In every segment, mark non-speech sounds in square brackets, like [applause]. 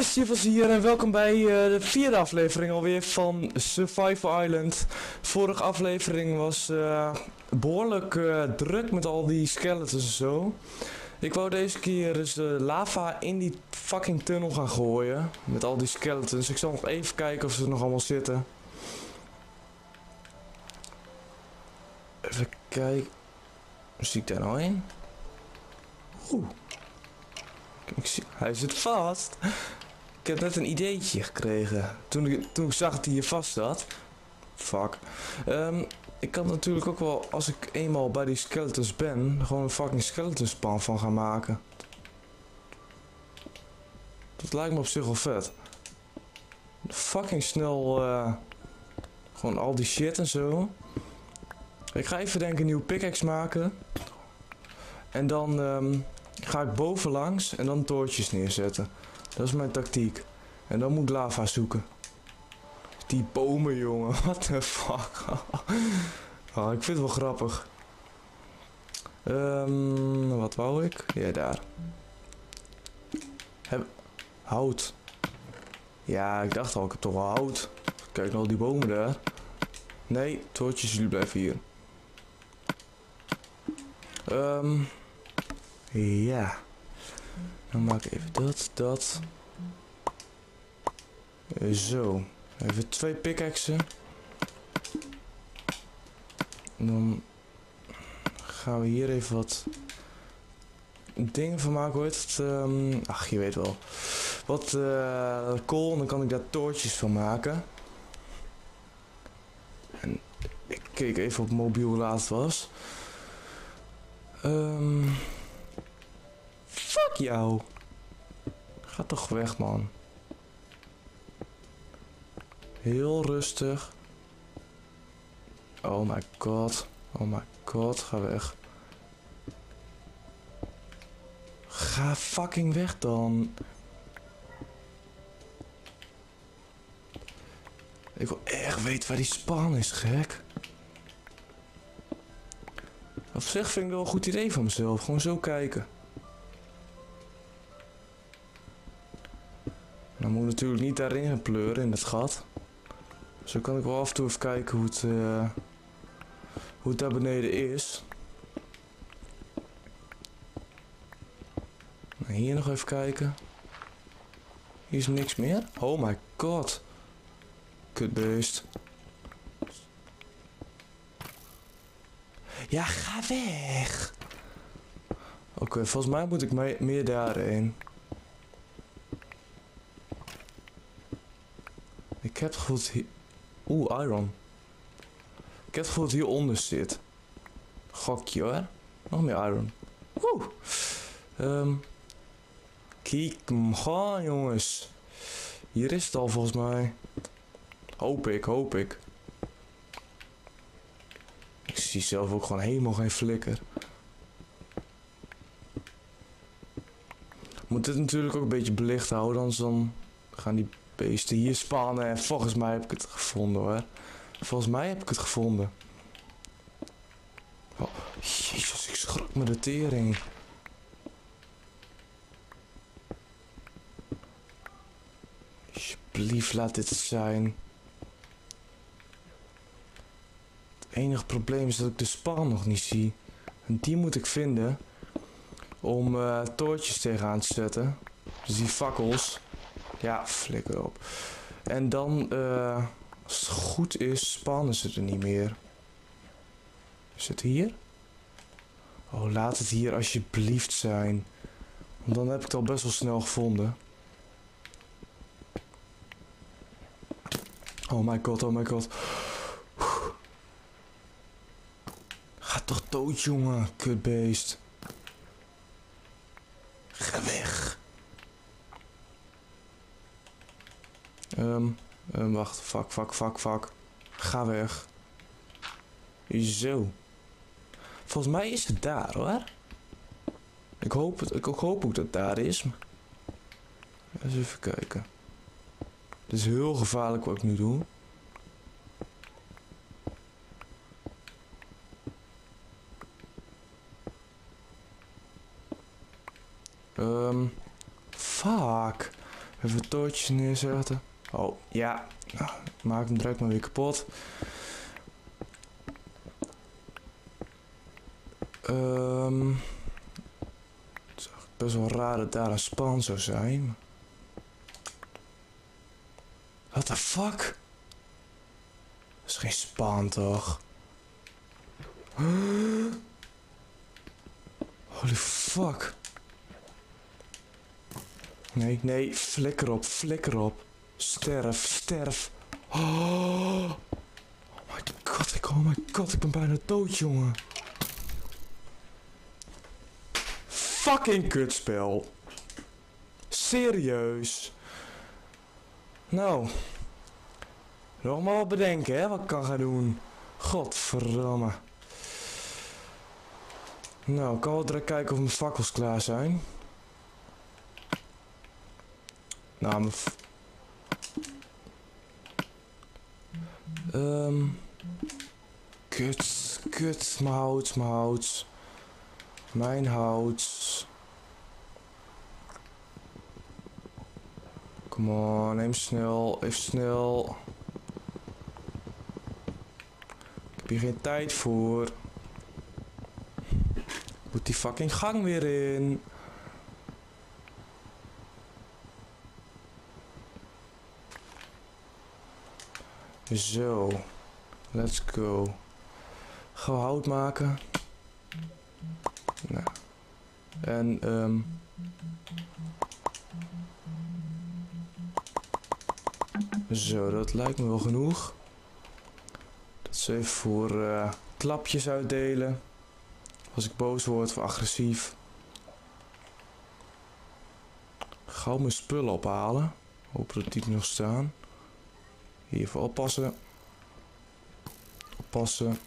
guys, Jeffels hier en welkom bij eh, de vierde aflevering alweer van Survival Island. Vorige aflevering was eh, behoorlijk eh, druk met al die skeletons en zo. Ik wou deze keer dus de lava in die fucking tunnel gaan gooien. Met al die skeletons. Ik zal nog even kijken of ze er nog allemaal zitten. Even kijken. Zie ik daar nou in? Oeh. Ik zie, hij zit vast. Ik heb net een ideetje gekregen. Toen ik, toen ik zag dat hij hier vast zat. Fuck. Ehm, ik kan natuurlijk ook wel, als ik eenmaal bij die skeletons ben, gewoon een fucking skeleton span van gaan maken. Dat lijkt me op zich wel vet. Fucking snel, eh, gewoon al die shit en zo. Ik ga even denk ik een nieuwe pickaxe maken. En dan ehm, ga ik bovenlangs en dan toortjes neerzetten. Dat is mijn tactiek. En dan moet ik lava zoeken. Die bomen, jongen. [laughs] What the fuck? [laughs] oh, ik vind het wel grappig. Ehm, wat wou ik? Ja, daar. Heb... Hout. Ja, ik dacht al, ik heb toch wel hout. Kijk naar al die bomen daar. Nee, toortjes, jullie blijven hier. Ehm... Ja. Dan maak ik even dat, dat. Zo. Even twee pickaxen. Dan gaan we hier even wat dingen van maken. Het? Ehm, ach, je weet wel. Wat uh, kool. Dan kan ik daar toortjes van maken. En ik keek even op mobiel hoe laat het was. Ehm... Fuck jou. Ga toch weg, man. Heel rustig. Oh my god. Oh my god, ga weg. Ga fucking weg dan. Ik wil echt weten waar die span is, gek. Op zich vind ik wel een goed idee van mezelf. Gewoon zo kijken. Natuurlijk niet daarin gaan pleuren in het gat. Zo kan ik wel af en toe even kijken hoe het, uh, hoe het daar beneden is. Nou, hier nog even kijken. Hier is niks meer. Oh my god. Kutbeest. Ja, ga weg. Oké, volgens mij moet ik meer daarheen. Heb het hier... Oeh, iron. Ik heb het gevoel dat hieronder zit. Gokje hoor. Nog meer iron. Oeh. Um, kijk gaan jongens. Hier is het al volgens mij. Hoop ik, hoop ik. Ik zie zelf ook gewoon helemaal geen flikker. Moet dit natuurlijk ook een beetje belicht houden, anders dan gaan die beesten hier spannen. En volgens mij heb ik het gevonden hoor. Volgens mij heb ik het gevonden. Oh, jezus, ik schrok me de tering. Alsjeblieft, laat dit zijn. Het enige probleem is dat ik de span nog niet zie. En die moet ik vinden. Om uh, toortjes tegenaan te zetten. Dus die fakkels. Ja, flikker op. En dan, uh, als het goed is, spannen ze er niet meer. Is het hier? Oh, laat het hier alsjeblieft zijn. Want dan heb ik het al best wel snel gevonden. Oh my god, oh my god. Ga toch dood, jongen, kutbeest. Ga weg. Um, um, wacht, fuck, fuck, fuck, fuck. Ga weg. Zo. Volgens mij is het daar hoor. Ik hoop, het, ik hoop ook dat het daar is. Eens even kijken. Het is heel gevaarlijk wat ik nu doe. Um, fuck. Even toortjes neerzetten. Oh, ja. Maak hem direct maar weer kapot. Ehm... het is best wel raar dat daar een span zou zijn. What the fuck? Dat is geen span toch? Holy fuck. Nee, nee, flikker op, flikker op. Sterf, sterf. Oh, oh my god, ik, oh my god, ik ben bijna dood, jongen. Fucking kutspel. Serieus. Nou. Nog maar wat bedenken, hè, wat ik kan gaan doen. Godverdomme. Nou, ik kan wel direct kijken of mijn fakkels klaar zijn. Nou, mijn... Ehm... Kut, kut, mijn hout, mijn hout. Mijn hout. Come on, neem snel, even snel. Ik heb hier geen tijd voor. Moet die fucking gang weer in. Zo. Let's go. Gaan we hout maken. Nou. En, ehm... Zo, dat lijkt me wel genoeg. Dat is even voor uh, klapjes uitdelen. Als ik boos word of agressief. Gauw mijn spullen ophalen. Hoop dat die nog staan. Hier even oppassen. Oppassen.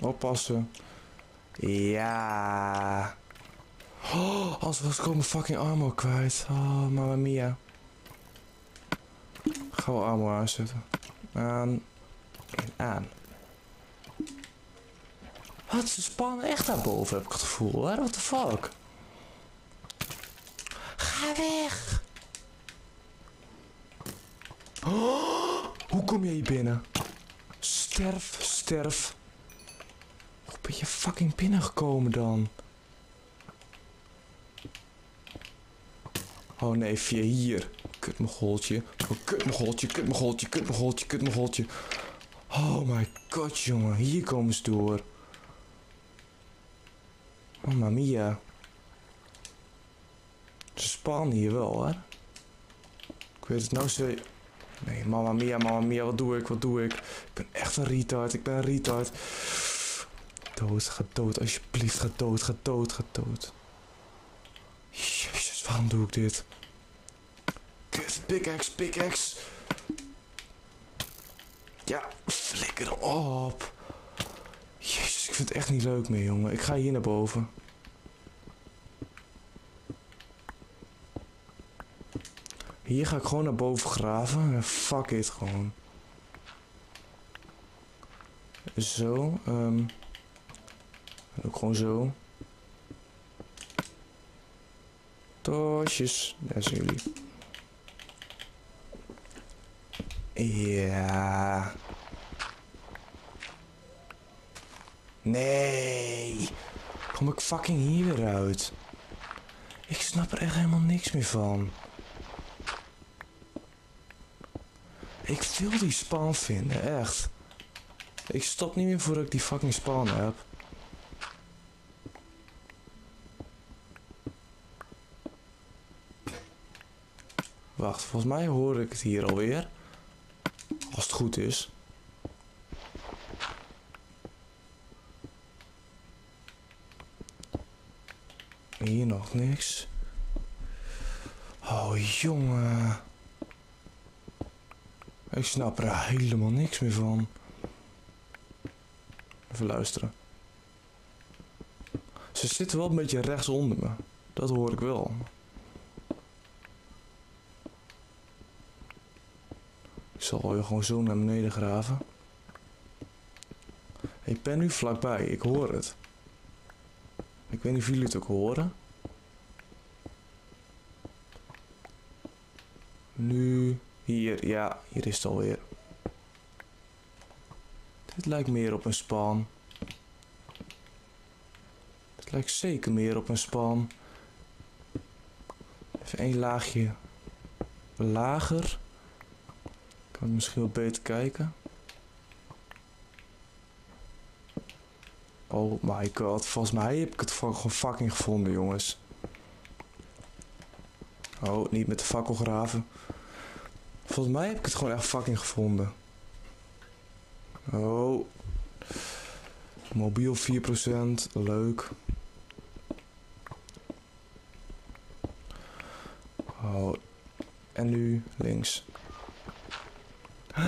Oppassen. Ja. Oh, als we komen fucking armor kwijt. Oh, mamma mia. We armor aanzetten. Aan. Aan. Wat, ze spannen echt daarboven, heb ik het gevoel. Hè? What the fuck? Ga weg! Oh, hoe kom je hier binnen? Sterf, sterf. Hoe ben je fucking binnengekomen dan? Oh nee, via hier. Kut mijn goltje. Oh, kut mijn goltje, kut mijn goltje, kut mijn goltje, kut mijn goltje. Oh my god, jongen. Hier komen ze door. Mamma mia. Ze spannen hier wel, hè? Ik weet het nou zo... Nee, mamma mia, mamma mia, wat doe ik, wat doe ik? Ik ben echt een retard, ik ben een retard. Dood, ga dood, alsjeblieft, ga dood, ga dood, ga dood. Jezus, waarom doe ik dit? Kut, pickaxe, pickaxe. Ja, flikker op. Jezus, ik vind het echt niet leuk meer, jongen. Ik ga hier naar boven. Hier ga ik gewoon naar boven graven. En fuck it gewoon. Zo. Um, ook gewoon zo. Toosjes. Daar zijn jullie. Ja. Nee. Kom ik fucking hier weer uit? Ik snap er echt helemaal niks meer van. Ik wil die spawn vinden, echt. Ik stop niet meer voordat ik die fucking spawn heb. Wacht, volgens mij hoor ik het hier alweer. Als het goed is. Hier nog niks. Oh, jongen. Ik snap er helemaal niks meer van. Even luisteren. Ze zitten wel een beetje rechts onder me. Dat hoor ik wel. Ik zal je gewoon zo naar beneden graven. Ik ben nu vlakbij, ik hoor het. Ik weet niet of jullie het ook horen. Nu, hier, ja, hier is het alweer. Dit lijkt meer op een span. Het lijkt zeker meer op een span. Even één laagje lager. Kan ik misschien wel beter kijken. Oh my god, volgens mij heb ik het gewoon fucking gevonden, jongens. Oh, niet met de fakkel graven. Volgens mij heb ik het gewoon echt fucking gevonden. Oh. Mobiel 4%, leuk. Oh. En nu links. [gasps]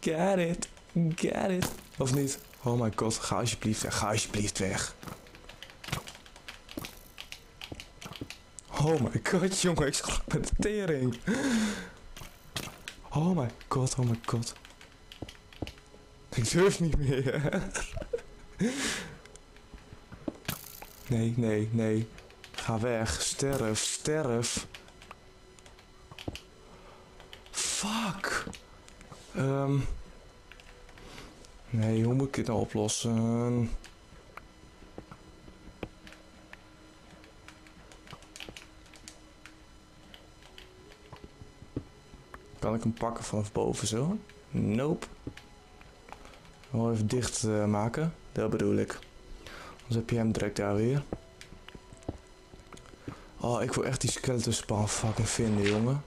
Get it. Get it. Of niet? Oh my god, ga alsjeblieft weg. Ga alsjeblieft weg. Oh my god, jongen, ik schrok met de tering. Oh my god, oh my god. Ik durf niet meer. Nee, nee, nee. Ga weg. Sterf, sterf. Fuck. Ehm. Nee, hoe moet ik dit nou oplossen? Kan ik hem pakken vanaf boven zo? Nope. Wel even dicht uh, maken. Dat bedoel ik. Anders heb je hem direct daar weer. Oh, ik wil echt die skeleton spawn fucking vinden, jongen.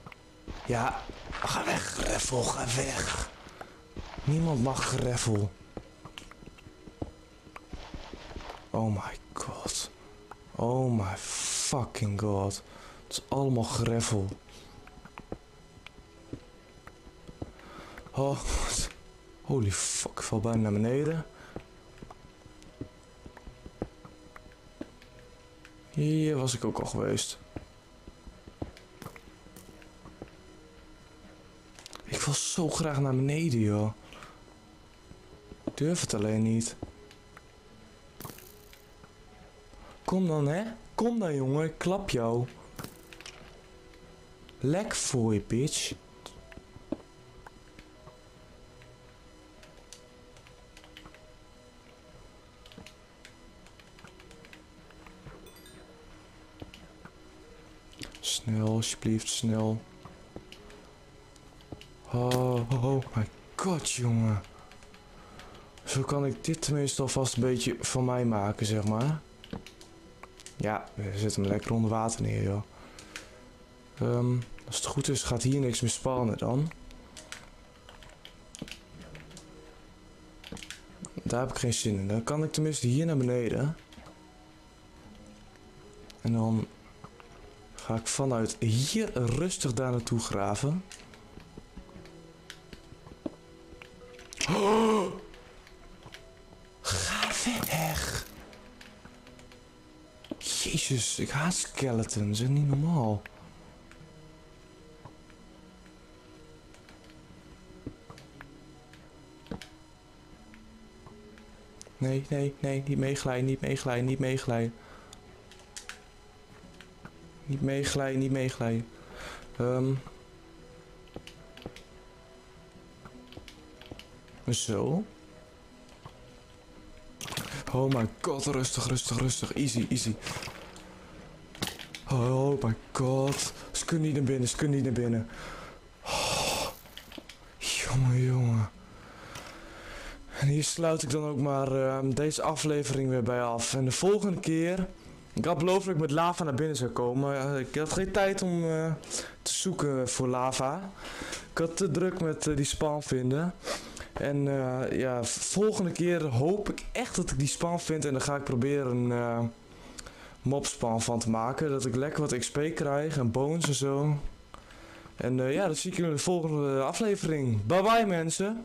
Ja, ga weg, greffel, ga weg. Niemand mag greffel. Oh my god. Oh my fucking god. Het is allemaal greffel. Oh, holy fuck, ik val bijna naar beneden. Hier was ik ook al geweest. Ik wil zo graag naar beneden, joh. Ik durf het alleen niet. Kom dan, hè. Kom dan, jongen. Ik klap jou. Lek voor je, bitch. Alsjeblieft, snel. Oh, oh, oh my god, jongen. Zo kan ik dit tenminste alvast een beetje van mij maken, zeg maar. Ja, we zetten hem lekker onder water neer, joh. Um, als het goed is, gaat hier niks meer spannen dan. Daar heb ik geen zin in. Dan kan ik tenminste hier naar beneden. En dan ga ik vanuit hier rustig daar naartoe graven. Oh! [gasps] Ga weg! Jezus, ik haat skeletons. Dat is niet normaal. Nee, nee, nee, niet meeglijden, niet meeglijden, niet meeglijden. Niet meeglijden, niet meeglijden. Um. Zo. Oh my god, rustig, rustig, rustig. Easy, easy. Oh my god. Ze kunnen niet naar binnen, ze kunnen niet naar binnen. Oh. Jongen, jongen. En hier sluit ik dan ook maar uh, deze aflevering weer bij af. En de volgende keer... Ik had beloofd dat ik met lava naar binnen zou komen. Ik had geen tijd om uh, te zoeken voor lava. Ik had te druk met uh, die spawn vinden. En ja, volgende keer hoop ik echt dat ik die span vind. En dan ga ik proberen een mobspan van te maken. Dat ik lekker wat XP krijg en bones en zo. En ja, dat zie ik in de volgende aflevering. Bye bye mensen.